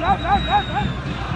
vai, vai, vai, vai.